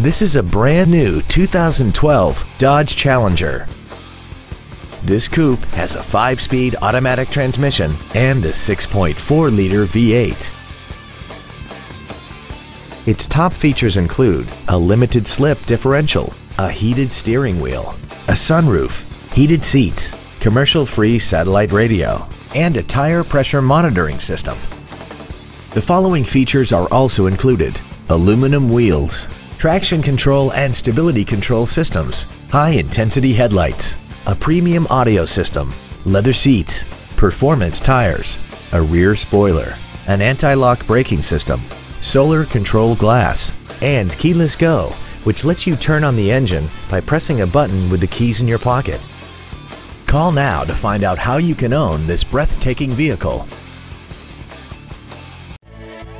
This is a brand new 2012 Dodge Challenger. This coupe has a 5-speed automatic transmission and a 6.4-liter V8. Its top features include a limited slip differential, a heated steering wheel, a sunroof, heated seats, commercial-free satellite radio, and a tire pressure monitoring system. The following features are also included. Aluminum wheels, traction control and stability control systems, high-intensity headlights, a premium audio system, leather seats, performance tires, a rear spoiler, an anti-lock braking system, solar control glass, and keyless go, which lets you turn on the engine by pressing a button with the keys in your pocket. Call now to find out how you can own this breathtaking vehicle.